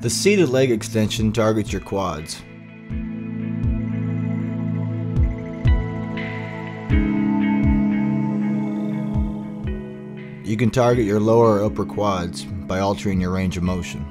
The seated leg extension targets your quads. You can target your lower or upper quads by altering your range of motion.